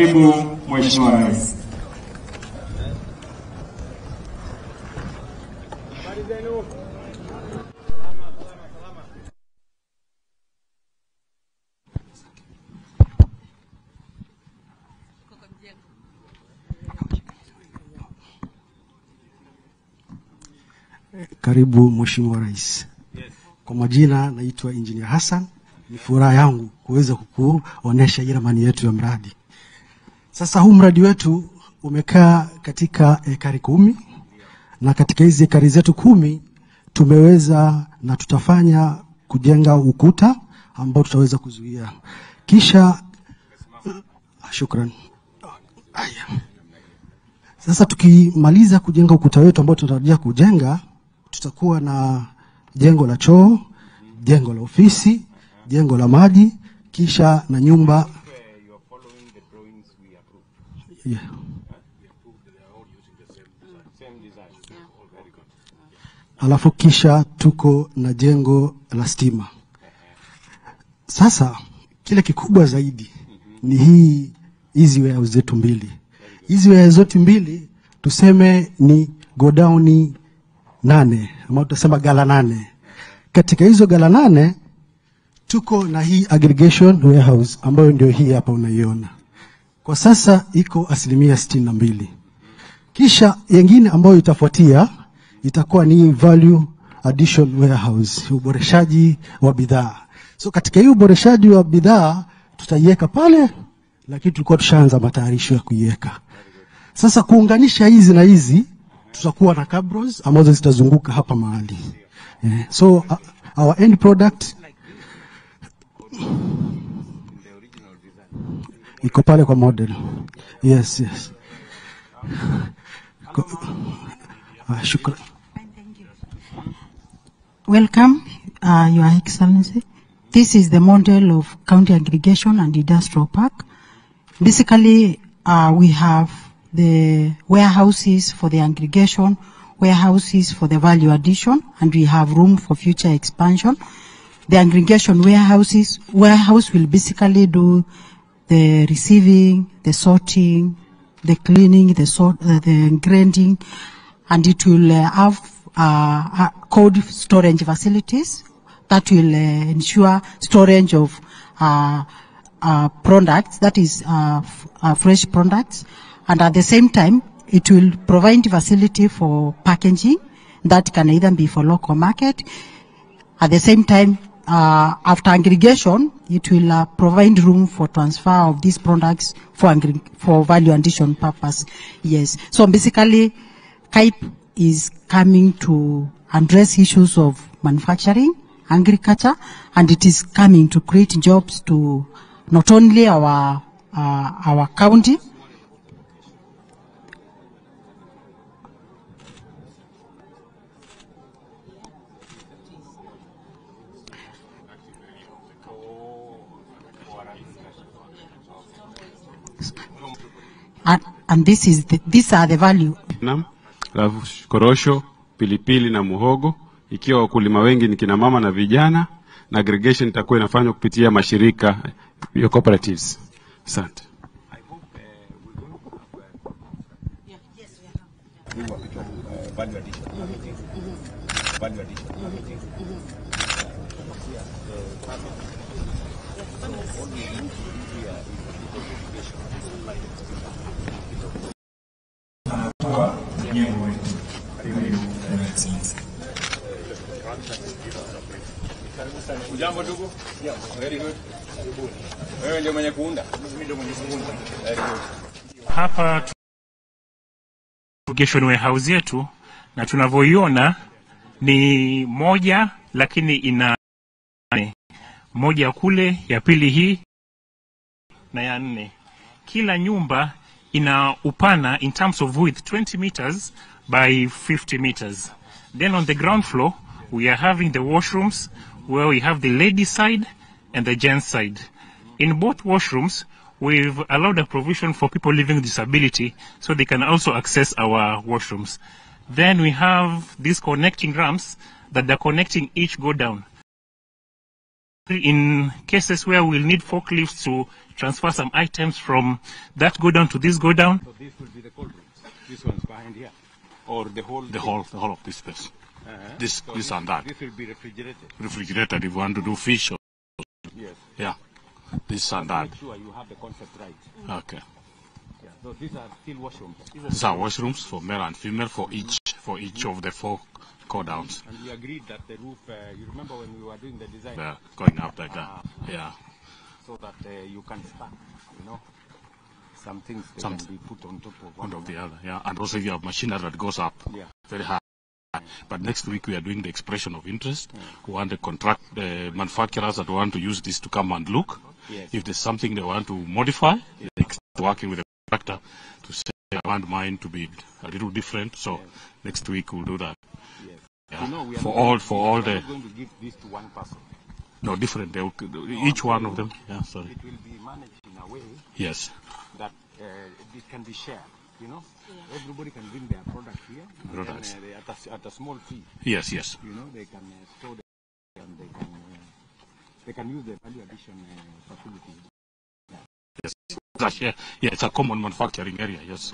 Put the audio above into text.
Karibu Mheshimiwa Rais. Karibu Mheshimiwa Rais. Kwa majina naitwa Engineer Hassan. Ni furaha yangu kuweza kukuonesha ramani yetu ya mradi. Sasa huu mradi wetu umekaa katika ekari kumi na katika hizi ekari zetu kumi tumeweza na tutafanya kujenga ukuta ambao tutaweza kuzuia kisha. Shukran. Haya. Sasa tukimaliza kujenga ukuta wetu ambao tunatarajia kujenga, tutakuwa na jengo la choo, jengo la ofisi, jengo la maji, kisha na nyumba yeah. Alafu kisha tuko na jengo la stima. Sasa kile kikubwa zaidi ni hii hizi wea zetu mbili. Hizi wea zetu mbili tuseme ni godown nane ama tutasema gala nane. Katika hizo gala nane tuko na hii aggregation warehouse ambayo ndio hii hapa unaiona. Kwa sasa iko asilimia sitini na mbili. Kisha yengine ambayo itafuatia itakuwa ni value addition warehouse, uboreshaji wa bidhaa. So katika hiyo uboreshaji wa bidhaa tutaiweka pale, lakini tulikuwa tushaanza matayarisho ya kuiweka. Sasa kuunganisha hizi na hizi, tutakuwa na cabros ambazo zitazunguka hapa mahali yeah. So uh, our end product iko pale kwa model. Yes, yes. Shukran. Welcome, uh, Your Excellency. This is the model of county aggregation and industrial park. Basically, uh, we have the warehouses for the aggregation, warehouses for the value addition, and we have room for future expansion. The aggregation warehouses, warehouse will basically do the receiving, the sorting, the cleaning, the sort, uh, the grinding, and it will uh, have uh, cold storage facilities that will uh, ensure storage of uh, uh, products, that is fresh products, and at the same time, it will provide facility for packaging that can either be for local market. At the same time, uh, after aggregation, it will uh, provide room for transfer of these products for for value addition purpose. Yes. So basically, KAIP is coming to address issues of manufacturing, agriculture, and it is coming to create jobs to not only our uh, our county, and, this is the, these are the value Naam. Alafu korosho, pilipili na muhogo, ikiwa wakulima wengi ni kina mama na vijana, na aggregation itakuwa inafanywa kupitia mashirika ya cooperatives. Asante. Ujambo ndugu? Very good. Wewe ndio mwenye kuunda? Mimi ndio mwenye kuunda. Very good. hapa irrigation warehouse yetu na tunavyoiona ni moja lakini ina moja kule ya pili hii na ya nne. Kila nyumba ina upana in terms of width 20 meters by 50 meters. Then on the ground floor we are having the washrooms where we have the lady side and the gents side. In both washrooms we've allowed a provision for people living with disability so they can also access our washrooms. Then we have these connecting ramps that they're connecting each go down in cases where we'll need forklifts to transfer some items from that go down to this go down. So this will be the cold rooms. This one's behind here. Or the whole the whole the whole of this space. Uh-huh. This So this and that. This will be refrigerated. Refrigerated if you want to do fish or Yes. yeah. This and that. Make sure you have the concept right. Okay. Yeah. So these are still washrooms. These are washrooms for male and female for each for each of the four core downs. And we agreed that the roof, uh, you remember when we were doing the design? They're going up like that. Yeah. So that uh, you can stack, you know, some things they Some- can be put on top of One one of the other. Yeah. And also if you have machinery that goes up Yeah. very high. But next week we are doing the expression of interest. We want the contract the manufacturers that want to use this to come and look. Yes. If there's something they want to modify, they start working with the contractor to say I want mine to be a little different. So next week we'll do that. Yes. Yeah. You know, for all for all are the not going to give this to one person. no different. They will, each one of them. Yeah. Sorry. It will be managed in a way Yes. that uh, it can be shared. You know, everybody can bring their product here, and then, Products. uh, they, at, a, s- at a small fee. Yes. Yes. You know, they can uh, store them and they can uh, they can use the value addition uh, facility. Yes. Yeah. Yeah. It's a common manufacturing area. Yes.